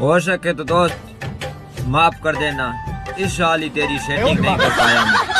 हो सके तो दोस्त, माफ़ कर देना। इस साल ही तेरी सेटिंग नहीं कर पाया मैं।